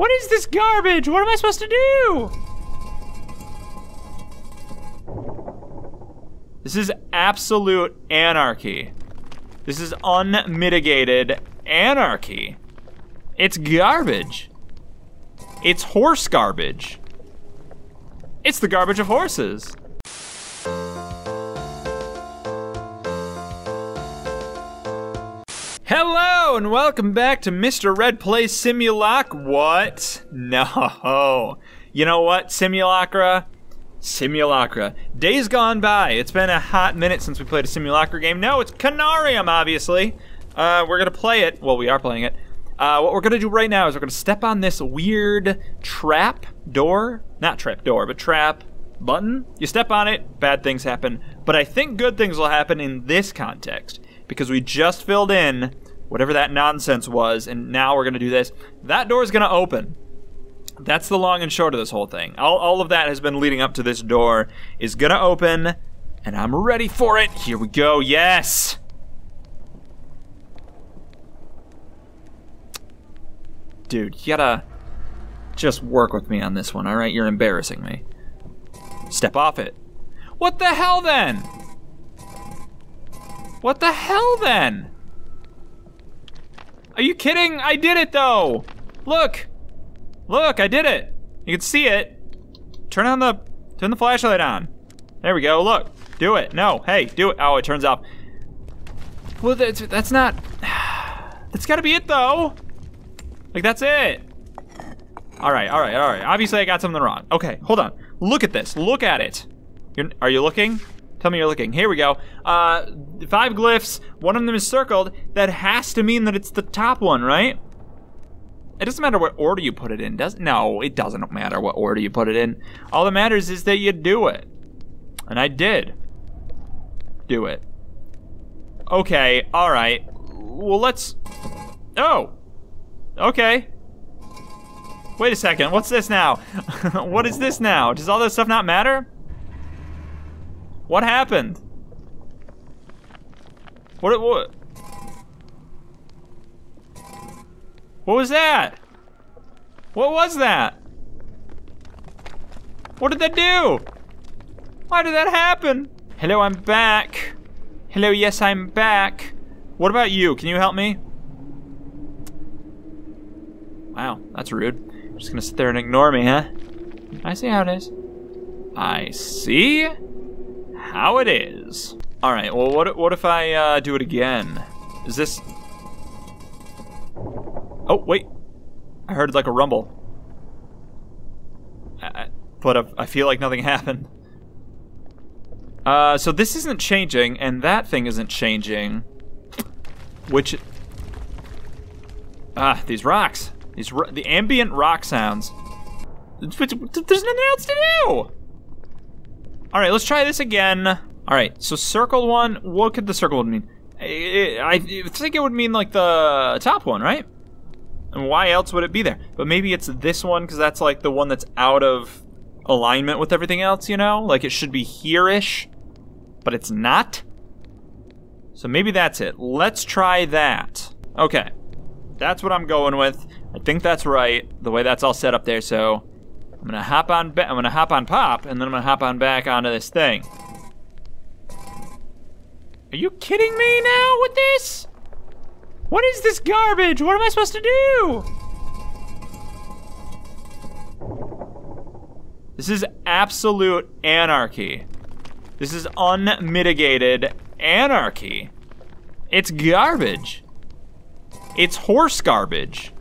What is this garbage? What am I supposed to do? This is absolute anarchy. This is unmitigated anarchy. It's garbage. It's horse garbage. It's the garbage of horses. And welcome back to Mr. Red Plays Simulac. What? No. You know what, Simulacra? Simulacra. Days gone by. It's been a hot minute since we played a Simulacra game. No, it's Conarium, obviously. Uh, we're gonna play it. Well, we are playing it. Uh, what we're gonna do right now is we're gonna step on this weird trap door. Not trap door, but trap button. You step on it, bad things happen. But I think good things will happen in this context because we just filled in whatever that nonsense was, and now we're going to do this. That door is going to open. That's the long and short of this whole thing. All, all of that has been leading up to this door is going to open, and I'm ready for it. Here we go. Yes! Dude, you gotta just work with me on this one, alright? You're embarrassing me. Step off it. What the hell then? What the hell then? Are you kidding? I did it though. Look. Look, I did it. You can see it. Turn on the turn the flashlight on. There we go. Look. Do it. No. Hey, do it. Oh, it turns off. Well, that's, that's not That's got to be it though. Like that's it. All right, all right, all right. Obviously I got something wrong. Okay, hold on. Look at this. Look at it. You're, are you looking? Tell me you're looking. Here we go. Uh, five glyphs. One of them is circled. That has to mean that it's the top one, right? It doesn't matter what order you put it in, does No, it doesn't matter what order you put it in. All that matters is that you do it. And I did. Do it. Okay, alright. Well, let's... Oh! Okay. Wait a second, what's this now? what is this now? Does all this stuff not matter? What happened? What, what? What was that? What was that? What did that do? Why did that happen? Hello, I'm back. Hello, yes, I'm back. What about you? Can you help me? Wow, that's rude. Just gonna sit there and ignore me, huh? I see how it is. I see how it is. All right. Well, what what if I uh, do it again? Is this? Oh wait, I heard like a rumble. I, but I feel like nothing happened. Uh, so this isn't changing, and that thing isn't changing. Which? Ah, these rocks. These the ambient rock sounds. There's nothing else to do. All right, let's try this again. All right, so circle one. What could the circle one mean? I, I think it would mean like the top one, right? And why else would it be there? But maybe it's this one because that's like the one that's out of alignment with everything else, you know? Like it should be here-ish, but it's not. So maybe that's it. Let's try that. Okay. That's what I'm going with. I think that's right, the way that's all set up there, so I'm gonna hop on I'm gonna hop on pop, and then I'm gonna hop on back onto this thing. Are you kidding me now with this? What is this garbage? What am I supposed to do? This is absolute anarchy. This is unmitigated anarchy. It's garbage. It's horse garbage.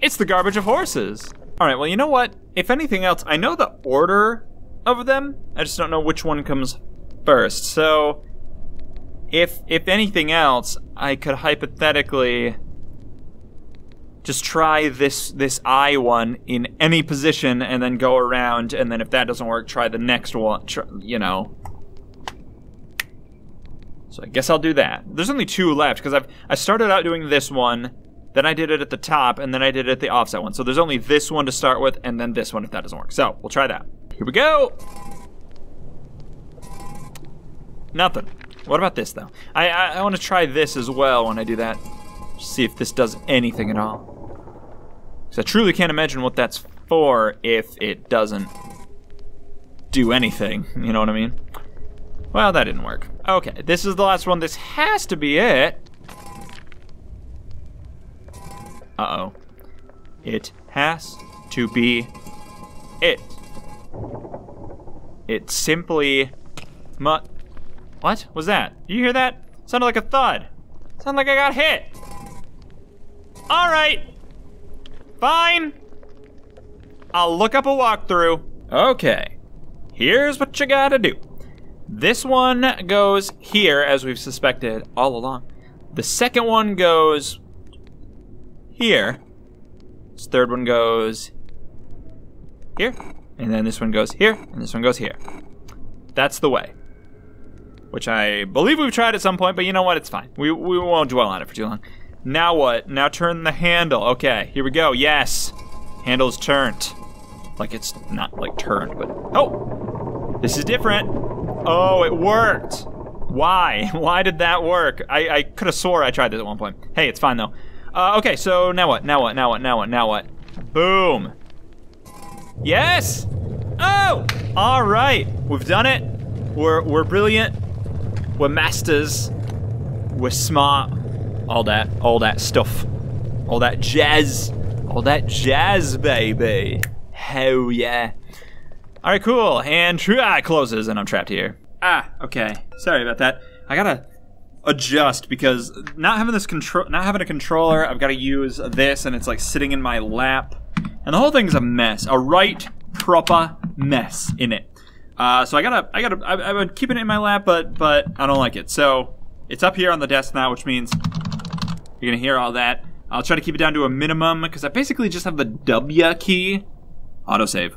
It's the garbage of horses. All right, well, you know what? If anything else, I know the order of them. I just don't know which one comes first. So, if if anything else, I could hypothetically just try this this eye one in any position and then go around and then if that doesn't work, try the next one, try, you know. So I guess I'll do that. There's only two left because I've I started out doing this one then I did it at the top, and then I did it at the offset one. So there's only this one to start with, and then this one if that doesn't work. So we'll try that. Here we go. Nothing. What about this though? I I, I want to try this as well when I do that. See if this does anything at all. Because I truly can't imagine what that's for if it doesn't do anything. You know what I mean? Well, that didn't work. Okay, this is the last one. This has to be it. Uh-oh. It has to be it. It simply mu- What was that? Do you hear that? Sounded like a thud. Sounded like I got hit. All right. Fine. I'll look up a walkthrough. Okay. Here's what you gotta do. This one goes here, as we've suspected all along. The second one goes here. This third one goes here. And then this one goes here, and this one goes here. That's the way. Which I believe we've tried at some point, but you know what? It's fine. We, we won't dwell on it for too long. Now what? Now turn the handle. Okay, here we go. Yes. Handle's turned. Like it's not like turned, but. Oh! This is different. Oh, it worked. Why? Why did that work? I, I could have swore I tried this at one point. Hey, it's fine though. Uh, okay, so now what? Now what? Now what? Now what? Now what? Boom. Yes! Oh! All right, we've done it. We're, we're brilliant. We're masters. We're smart. All that, all that stuff. All that jazz. All that jazz, baby. Hell yeah. All right, cool. And try closes, and I'm trapped here. Ah, okay. Sorry about that. I gotta adjust because not having this control, not having a controller, I've got to use this, and it's like sitting in my lap, and the whole thing's a mess. A right proper mess in it. Uh, so I gotta, I gotta, I, been keeping it in my lap, but but I don't like it. So it's up here on the desk now, which means you're gonna hear all that. I'll try to keep it down to a minimum because I basically just have the W key. Autosave.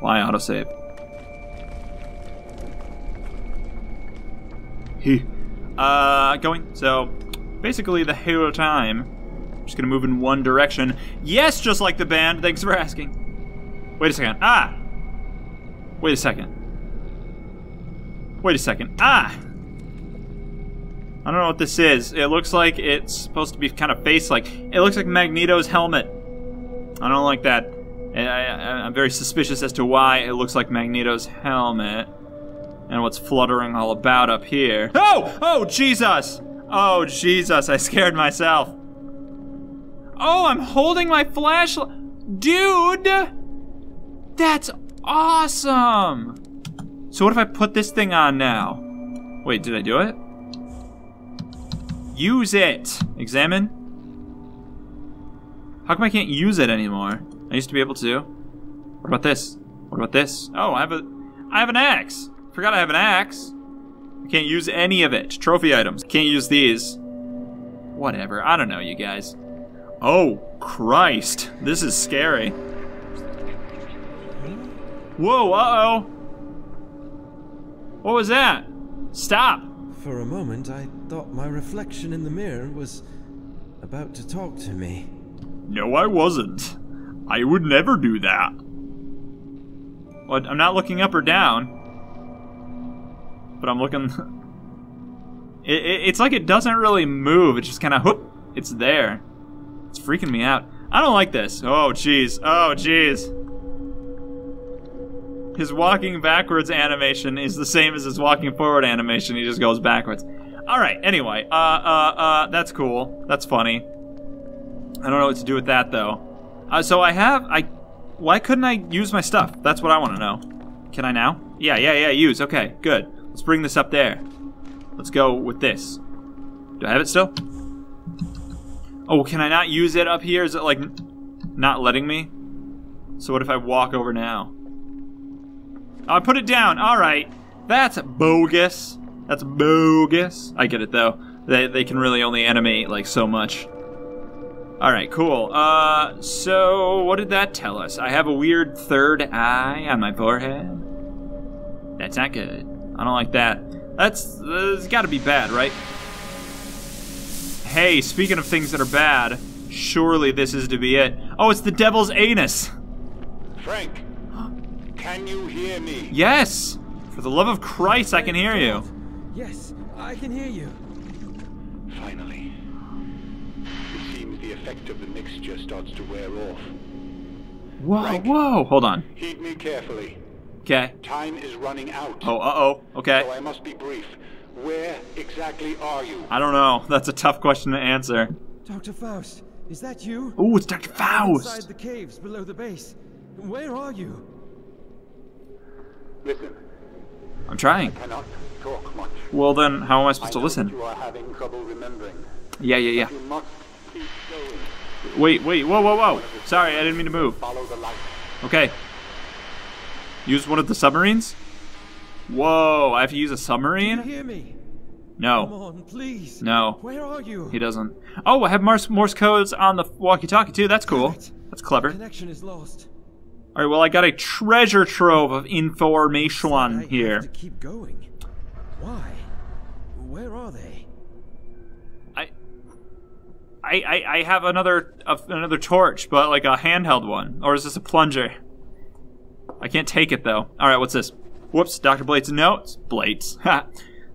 Why autosave? He. Uh, going. So, basically the whole time, I'm just gonna move in one direction. Yes, just like the band. Thanks for asking. Wait a second. Ah! Wait a second. Wait a second. Ah! I don't know what this is. It looks like it's supposed to be kind of face-like. It looks like Magneto's helmet. I don't like that. I, I'm very suspicious as to why it looks like Magneto's helmet. And what's fluttering all about up here. Oh! Oh, Jesus! Oh, Jesus, I scared myself. Oh, I'm holding my flashlight. Dude! That's awesome! So what if I put this thing on now? Wait, did I do it? Use it! Examine. How come I can't use it anymore? I used to be able to. What about this? What about this? Oh, I have a I have an axe. Forgot I have an axe. I can't use any of it. Trophy items. Can't use these. Whatever. I don't know, you guys. Oh, Christ. This is scary. Whoa, uh-oh. What was that? Stop. For a moment, I thought my reflection in the mirror was about to talk to me. No, I wasn't. I would never do that. What? I'm not looking up or down. But I'm looking... it, it, it's like it doesn't really move. It's just kind of, whoop, it's there. It's freaking me out. I don't like this. Oh, jeez. Oh, jeez. His walking backwards animation is the same as his walking forward animation. He just goes backwards. All right. Anyway, uh, uh, uh, that's cool. That's funny. I don't know what to do with that though. Uh, so I have I. Why couldn't I use my stuff? That's what I want to know. Can I now? Yeah, yeah, yeah. Use. Okay, good. Let's bring this up there. Let's go with this. Do I have it still? Oh, can I not use it up here? Is it like not letting me? So what if I walk over now? Oh, I put it down. All right. That's bogus. That's bogus. I get it though. They they can really only animate like so much. All right, cool. Uh, so what did that tell us? I have a weird third eye on my forehead. That's not good. I don't like that. That's—it's got to be bad, right? Hey, speaking of things that are bad, surely this is to be it. Oh, it's the devil's anus. Frank, can you hear me? Yes. For the love of Christ, I can hear you. Yes, I can hear you. Finally. It seems the effect of the mixture starts to wear off. Whoa, Frank. whoa. Hold on. Heed me carefully. Okay. Time is running out. Oh, uh oh. So Okay. I must be brief. Where exactly are you? I don't know. That's a tough question to answer. Dr. Faust, is that you? Oh, it's Dr. I'm Inside Faust. the caves below the base. Where are you? Listen, I'm trying. cannot talk much. Well, then, how am I I supposed to listen? you are having trouble remembering. Yeah, yeah, yeah. You must keep going. Wait, wait. Whoa, whoa, whoa. Sorry, I didn't mean to move. Follow the light. Okay. Use one of the submarines? Whoa, I have to use a submarine? hear me? Come No, on, please. no, Where are you? he doesn't. Oh, I have Morse, Morse codes on the walkie-talkie too. That's cool. That's clever. Connection is lost. All right, well, I got a treasure trove of information I here. have to keep going. Why? Where are they? I, I, I, I have another uh, another torch, but like a handheld one, or is this a plunger? I can't take it though. All right, what's this? Whoops, Doctor Blake's notes. Blake's, ha,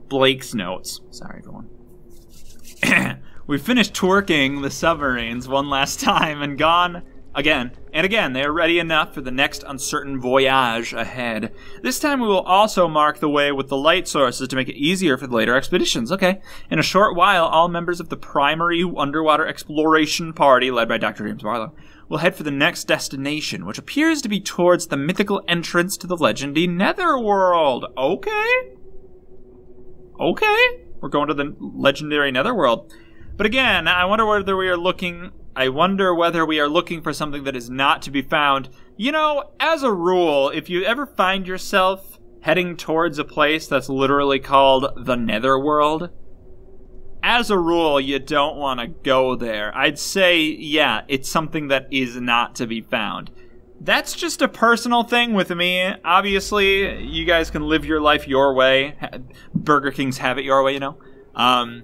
Blake's notes. Sorry, everyone. we finished twerking the submarines one last time and gone again and again. They are ready enough for the next uncertain voyage ahead. This time we will also mark the way with the light sources to make it easier for the later expeditions. Okay. In a short while, all members of the primary underwater exploration party, led by Dr. James Barlow, will head for the next destination, which appears to be towards the mythical entrance to the legendary Netherworld. Okay. Okay. We're going to the legendary Netherworld. But again, I wonder whether we are looking. I wonder whether we are looking for something that is not to be found. You know, as a rule, if you ever find yourself heading towards a place that's literally called the Netherworld, as a rule, you don't want to go there. I'd say, yeah, it's something that is not to be found. That's just a personal thing with me. Obviously, you guys can live your life your way. Burger King's have it your way, you know. Um,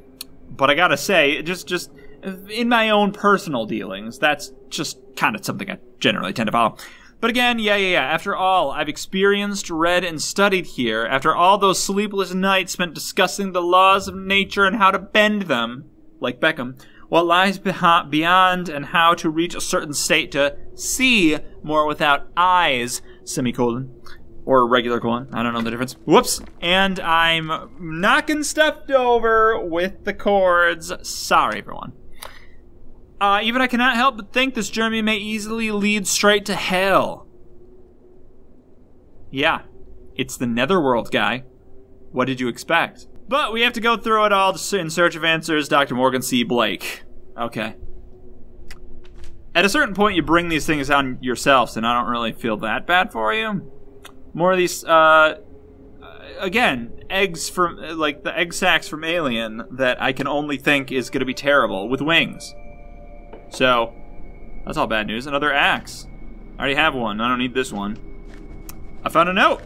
but I gotta say, just just in my own personal dealings, that's just kind of something I generally tend to follow. But again, yeah, yeah, yeah. After all I've experienced, read, and studied here, after all those sleepless nights spent discussing the laws of nature and how to bend them, like Beckham, what lies beyond and how to reach a certain state to see more without eyes, semicolon, or regular colon. I don't know the difference. Whoops. And I'm knocking stuff over with the cords. Sorry, everyone. Uh, even I cannot help but think this journey may easily lead straight to hell. Yeah, it's the Netherworld guy. What did you expect? But we have to go through it all in search of answers, Dr. Morgan C. Blake. Okay. At a certain point, you bring these things on yourselves, and I don't really feel that bad for you. More of these, uh, again, eggs from, like the egg sacs from Alien that I can only think is going to be terrible with wings. So, that's all bad news. Another axe. I already have one. I don't need this one. I found a note.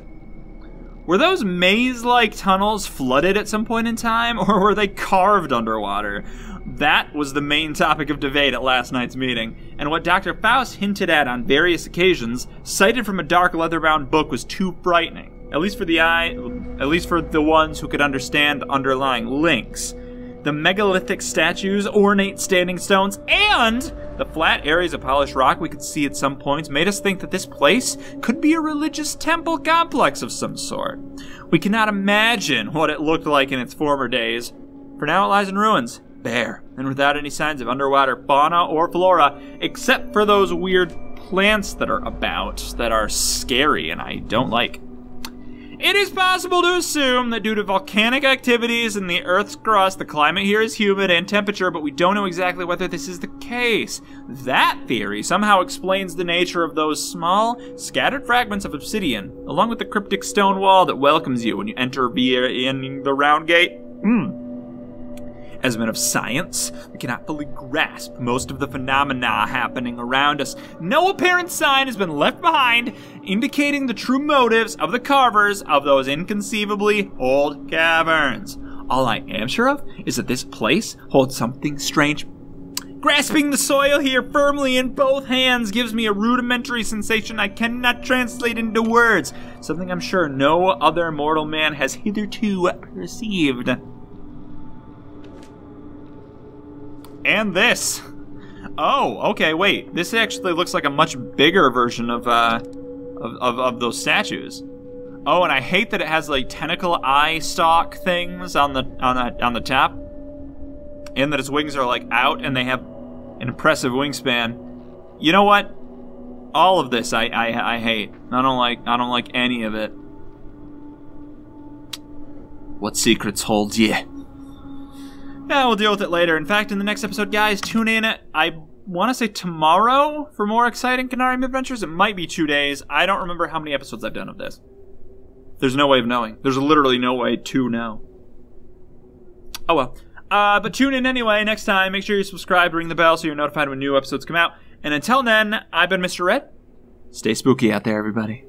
Were those maze like tunnels flooded at some point in time, or were they carved underwater? That was the main topic of debate at last night's meeting, and what Dr. Faust hinted at on various occasions, cited from a dark leather bound book, was too frightening. At least for the eye, at least for the ones who could understand underlying links. The megalithic statues, ornate standing stones, and the flat areas of polished rock we could see at some points made us think that this place could be a religious temple complex of some sort. We cannot imagine what it looked like in its former days. For now it lies in ruins, bare, and without any signs of underwater fauna or flora, except for those weird plants that are about that are scary and I don't like. It is possible to assume that due to volcanic activities in the Earth's crust, the climate here is humid and temperature, but we don't know exactly whether this is the case. That theory somehow explains the nature of those small, scattered fragments of obsidian, along with the cryptic stone wall that welcomes you when you enter via in the round gate. Hmm. As men of science, we cannot fully grasp most of the phenomena happening around us. No apparent sign has been left behind indicating the true motives of the carvers of those inconceivably old caverns. All I am sure of is that this place holds something strange. Grasping the soil here firmly in both hands gives me a rudimentary sensation I cannot translate into words, something I'm sure no other mortal man has hitherto perceived. And this. Oh, okay, wait. This actually looks like a much bigger version of uh of, of, of those statues. Oh, and I hate that it has like tentacle eye stalk things on the on the on the top. And that its wings are like out and they have an impressive wingspan. You know what? All of this I, I I hate. I don't like I don't like any of it. What secrets hold ye? Yeah, we'll deal with it later. In fact, in the next episode, guys, tune in. I want to say tomorrow for more exciting Conarium adventures. It might be two days. I don't remember how many episodes I've done of this. There's no way of knowing. There's literally no way to know. Oh well. Uh, but tune in anyway next time. Make sure you subscribe, ring the bell so you're notified when new episodes come out. And until then, I've been Mr. Red. Stay spooky out there, everybody.